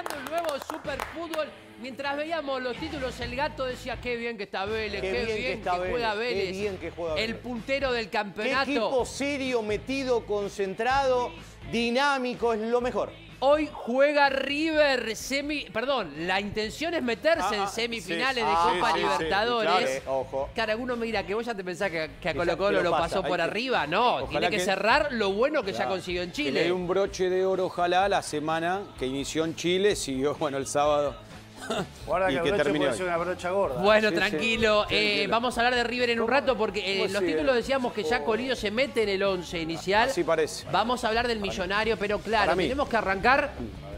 el nuevo Superfútbol. Mientras veíamos los títulos, el gato decía, qué bien que está Vélez, qué, bien, que, Vélez, juega qué Vélez. bien que juega El puntero del Qué campeonato. equipo serio, metido, concentrado, dinámico, es lo mejor. Hoy juega River semi. Perdón, la intención es meterse Ah, en ah, semifinales sí, de Copa sí, sí, Libertadores. claro. Ojo. Claro, alguno me dirá que vos ya te pensás que, que a Colo Colo lo pasó por que- arriba. No, tiene que, que- cerrar lo bueno que ya consiguió en Que le Chile. dé un broche de oro, ojalá, la semana que inició en Chile, siguió, bueno, el sábado. Guarda y que que puede hoy. ser una brocha gorda. Bueno, Sí, sí. tranquilo. Eh, Tranquilo. vamos a hablar de River en un rato porque eh, ¿Cómo los sigue? títulos decíamos que ya Oh. Colillo se mete en el 11 inicial. Así parece. Vamos a hablar del millonario, pero claro, tenemos que arrancar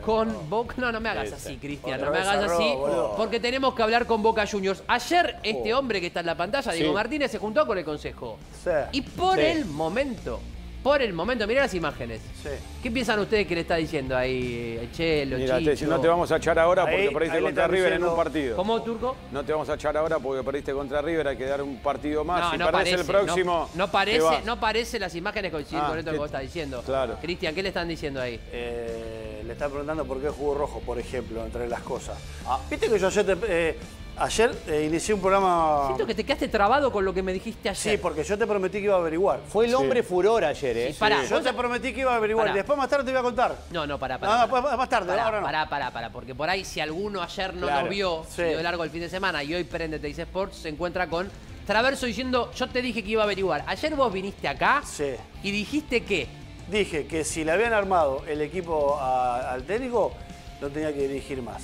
con Boca. No, no me hagas así, Cristian, no me hagas así, porque tenemos que hablar con Boca Juniors. Ayer este hombre que está en la pantalla, Diego Sí. Martínez, se juntó con el consejo. Sí. Y por Sí. el momento, por el momento, mirá las imágenes. Sí. ¿Qué piensan ustedes que le está diciendo ahí eh, Chelo, Mira, te- no te vamos a echar ahora porque Ahí- perdiste ahí contra River en un partido. ¿Cómo, Turco? No te vamos a echar ahora porque perdiste contra River, hay que dar un partido más. No, si no perdés parece, el próximo, no, no te parece, vas. no parece las imágenes coinciden Ah, con esto que que- vos estás diciendo. claro. Cristian, ¿qué le están diciendo ahí? Eh, le están preguntando por qué jugó rojo, por ejemplo, entre las cosas. Ah, Viste que yo ayer, te- eh, ayer eh, inicié un programa... Siento que te quedaste trabado con lo que me dijiste ayer. Sí, porque yo te prometí que iba a averiguar. Fue el hombre furor ayer, ¿eh? Sí, pará. Yo te prometí que iba a averiguar. Pará. y Después más tarde te voy a contar. No, no, pará, pará. No, no, pará. más tarde, Pará, ahora no. Pará, pará, pará, porque por ahí si alguno ayer no Claro. nos vio, se dio largo el fin de semana y hoy prende Teis Sports, se encuentra con Traverso diciendo, yo te dije que iba a averiguar. Ayer vos viniste acá Sí. y dijiste que Dije que si le habían armado el equipo a- al técnico, no tenía que dirigir más.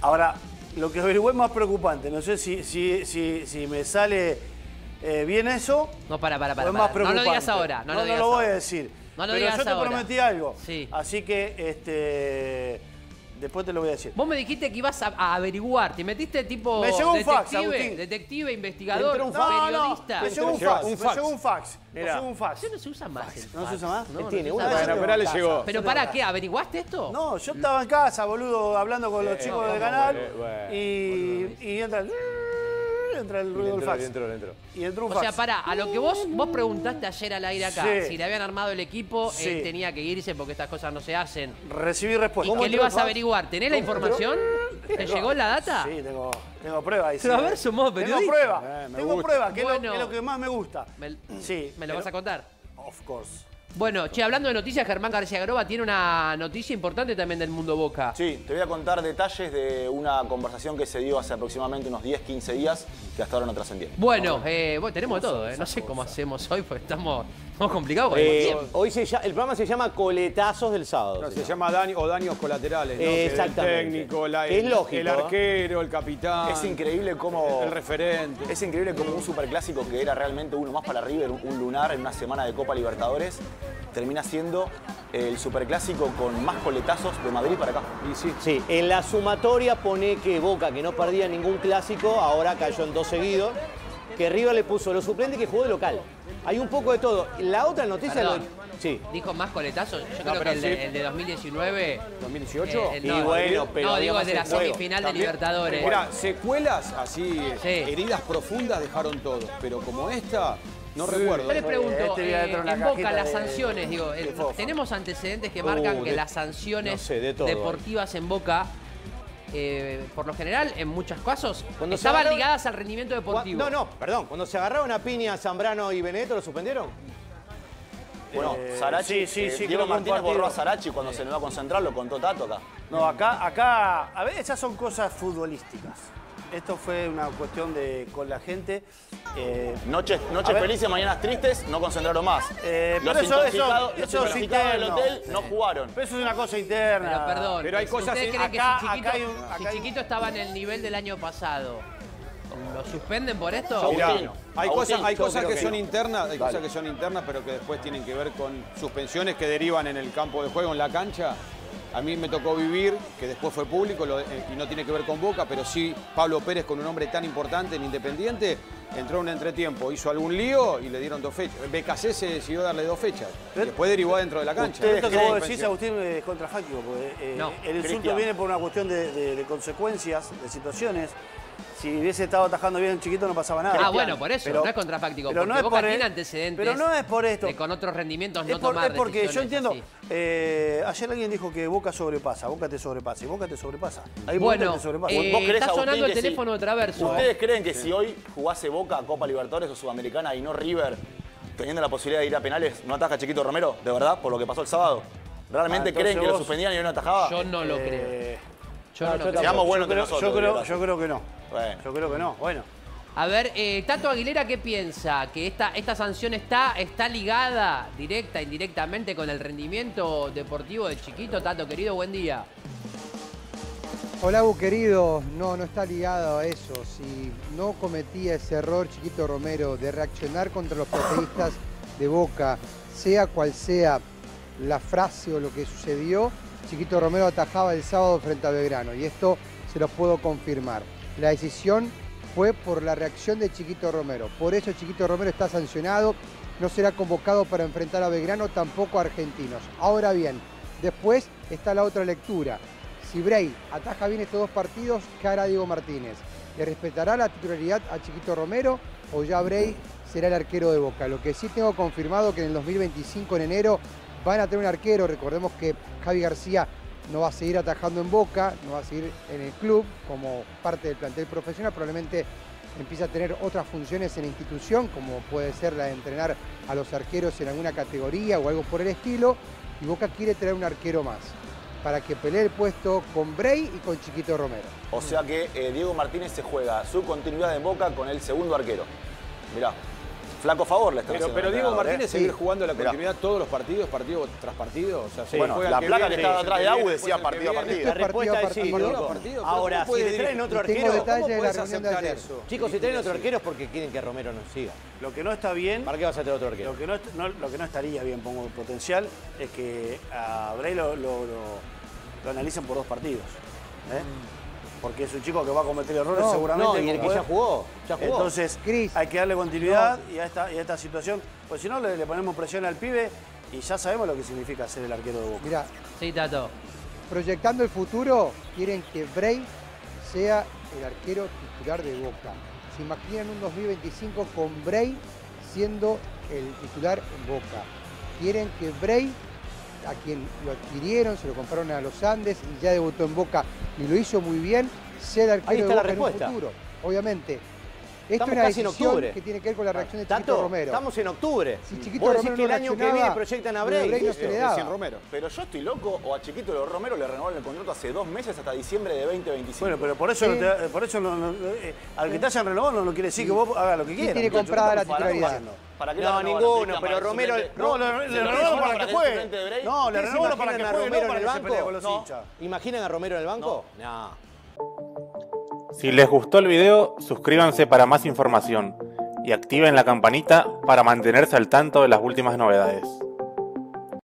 Ahora, lo que averigué es más preocupante. No sé si, si, si, si me sale eh, bien eso. No, para, para, para. es más No lo digas ahora. No, lo, digas voy a decir. No lo Pero digas yo te ahora. prometí algo. Sí. Así que este, después te lo voy a decir. Vos me dijiste que ibas a, a averiguar, te metiste tipo Me llegó un fax, detective, Agustín. detective, investigador, Entró un fax. periodista. me llegó un fax. un Me fax. llegó un fax. Me llegó un fax. Eso no se usa más. el ¿No se fax. usa más? No, no tiene una. Bueno, pero ahora le llegó. Pero para qué, ¿averiguaste esto? No, yo estaba en casa, boludo, hablando con los chicos del canal bueno, bueno, y, y entra el, entra el ruido del fax. Y entró un O fax. sea, para, a lo que vos, vos preguntaste ayer al aire acá, Sí. si le habían armado el equipo, Sí. él tenía que irse porque estas cosas no se hacen. Recibí ¿Y respuesta. qué le ibas a averiguar? ¿Tenés la información? ¿Te llegó la data? Sí, tengo, tengo pruebas. ahí, sí. Pero a ver, somos Tengo periodistas. pruebas. Eh, tengo gusta. pruebas, que, es lo- Bueno. que es lo que más me gusta. ¿Me, Sí. ¿me lo pero- vas a contar? Of course. Bueno, che, hablando de noticias, Germán García Groba tiene una noticia importante también del mundo Boca. Sí, te voy a contar detalles de una conversación que se dio hace aproximadamente unos 10, 15 días que hasta ahora no trascendió. Bueno, eh, bueno, tenemos de todo, eh. no sé cómo hacemos hoy, porque estamos, estamos complicados. el Eh, tiempo. hoy se llama- el programa se llama Coletazos del Sábado. No, se llama. daño o daños colaterales, ¿no? Exactamente. El técnico, la- Es el, lógico, el ¿eh? arquero, el capitán. Es increíble cómo... El referente. Es increíble como un superclásico que era realmente uno más para River, un lunar en una semana de Copa Libertadores, termina siendo el superclásico con más coletazos de Madrid para acá. Y sí, Sí, en la sumatoria pone que Boca, que no perdía ningún clásico, ahora cayó en dos seguidos. Que River le puso los suplentes que jugó de local. Hay un poco de todo. La otra noticia Perdón. lo- Sí. Dijo más coletazos. Yo No, creo que el de, el de 2019. 2018. eh, el- Y no, bueno, pero no, digo el de la semifinal de Libertadores. Mira, secuelas así, Sí. heridas profundas dejaron todo. Pero como esta, no Sí. recuerdo. Yo le pregunto, Este eh, en Boca cajita las de- sanciones, digo, de eh, tenemos antecedentes que marcan Uh, que de- las sanciones no sé, de todo hay. deportivas en Boca, eh, por lo general, en muchos casos, Cuando estaban agarraron- ligadas al rendimiento deportivo. No, no, perdón. Cuando se agarraron a piña Zambrano y Benedetto, ¿lo suspendieron? Bueno, Eh, Sarachi, sí, sí, eh, sí, Diego Martínez borró a Sarachi cuando se nos va a concentrar, lo contó Tato acá. No, acá, acá, a ver, esas son cosas futbolísticas. Esto fue una cuestión de con la gente. eh, Noches, A noches felices, mañanas tristes, no concentraron más. Eh, los pero eso- eso- intoxicados, los eso es intoxicados del interno. hotel no jugaron. pero eso es una cosa interna. Pero perdón, Pero hay si cosas ¿ustedes en- creen que si Chiquito, acá hay un- si acá hay un- Chiquito estaba en el nivel del año pasado, ¿lo suspenden por esto? Mirá, hay Agustín, cosas, hay que, que son no. internas, hay Dale. cosas que son internas, pero que después tienen que ver con suspensiones que derivan en el campo de juego, en la cancha. A mí me tocó vivir, que después fue público lo- eh, y no tiene que ver con Boca, pero sí Pablo Pérez con un hombre tan importante en Independiente, entró en un entretiempo, hizo algún lío y le dieron dos fechas. BKC se decidió darle dos fechas. Pero- Después derivó adentro de la cancha. Pero esto que vos decís, Agustín, es contrafáctico, porque eh, No. el insulto Cristian. viene por una cuestión de, de- de consecuencias, de situaciones. Si hubiese estado atajando bien chiquito no pasaba nada. Ah, bueno, por eso, Pero- no es contrafáctico. pero porque no es Boca por tiene e- antecedentes. Pero no es por esto. de con otros rendimientos Es, no por- tomar es porque yo entiendo, eh, ayer alguien dijo que Boca sobrepasa, Boca te sobrepasa y Boca te sobrepasa. Hay momentos Bueno, que te sobrepasa. eh, ¿Vos crees, está sonando el que si- teléfono de Traverso. ¿Ustedes creen que si hoy jugase Boca Copa Libertadores o Sudamericana y no River, teniendo la posibilidad de ir a penales, no ataja Chiquito Romero? ¿De verdad? Por lo que pasó el sábado. ¿Realmente Ah, creen que lo suspendían y no atajaba? Yo no lo Eh, creo. Yo no no, lo yo creo. Seamos buenos yo creo, nosotros. yo, creo, yo creo que no. Bueno. Yo creo que no. Bueno. A ver, eh, Tato Aguilera, ¿qué piensa? ¿Que esta, esta sanción está, está ligada directa, indirectamente con el rendimiento deportivo de Chiquito? Tato, querido, buen día. Hola, Bu, querido. No, no está ligado a eso. Si no cometía ese error, Chiquito Romero, de reaccionar contra los periodistas de Boca, sea cual sea la frase o lo que sucedió, Chiquito Romero atajaba el sábado frente a Belgrano. Y esto se lo puedo confirmar. La decisión fue por la reacción de Chiquito Romero. Por eso Chiquito Romero está sancionado. No será convocado para enfrentar a Belgrano, tampoco a Argentinos. Ahora bien, después está la otra lectura. Si Bray ataja bien estos dos partidos, ¿qué hará Diego Martínez? ¿Le respetará la titularidad a Chiquito Romero o ya Bray será el arquero de Boca? Lo que sí tengo confirmado que en el 2025, en enero, van a tener un arquero. Recordemos que Javi García no va a seguir atajando en Boca, no va a seguir en el club como parte del plantel profesional. Probablemente empiece a tener otras funciones en la institución, como puede ser la de entrenar a los arqueros en alguna categoría o algo por el estilo. Y Boca quiere traer un arquero más para que pelee el puesto con Bray y con Chiquito Romero. O sea que eh, Diego Martínez se juega su continuidad en Boca con el segundo arquero. Mirá, flaco favor le están Pero, haciendo pero Diego Martínez ¿eh? seguir Sí. jugando la Mirá. continuidad todos los partidos, partido tras partido. O sea, se Bueno, la que placa que estaba atrás de Agu decía partido a partido. La Partido a respuesta es sí, Ahora, ¿cómo si decir- traen otro arquero, ¿Cómo de aceptar eso? chicos, si traen otro arquero es porque quieren que Romero no siga. Lo que no está bien, ¿Para qué vas a traer otro arquero? lo que no, lo que no estaría bien, pongo el potencial, es que a Bray lo, lo, lo- lo analicen por dos partidos. ¿eh? Porque es un chico que va a cometer errores No, seguramente. No, y el que ya jugó, ya jugó. Entonces, Cris. hay que darle continuidad y, a esta, y a esta situación. Pues si no, le, le ponemos presión al pibe y ya sabemos lo que significa ser el arquero de Boca. Mira, Sí, Tato. proyectando el futuro, quieren que Bray sea el arquero titular de Boca. Se imaginan un 2025 con Bray siendo el titular en Boca. Quieren que Bray, a quien lo adquirieron, se lo compraron a los Andes y ya debutó en Boca y lo hizo muy bien, el arquero Ahí de está la Boca en un respuesta. futuro. Obviamente. Esto Estamos es una casi en octubre. que tiene que ver con la reacción de Tato, Chiquito Romero. estamos en octubre. Si Chiquito Vos decís Romero que el año que viene proyectan a Bray. Bray no se le daba. sin Romero. Pero yo estoy loco o a Chiquito Romero le renovaron el contrato hace dos meses hasta diciembre de 2025. Bueno, pero por eso, Sí. no te- por eso no- no- eh, al que te hayan renovado no, no quiere decir que vos hagas lo que quieras. tiene comprada la ¿Para qué titularidad. ¿Para qué No, ninguno, ¿Cristian, pero Romero-? No, le, le ¿Se lo renovaron para que juegue. No, le ¿Ustedes renovaron para que juegue, no Romero para en que el se pelee banco? con los No. hinchas. ¿Imaginan a Romero en el banco? No. Si les gustó el video, suscríbanse para más información y activen la campanita para mantenerse al tanto de las últimas novedades.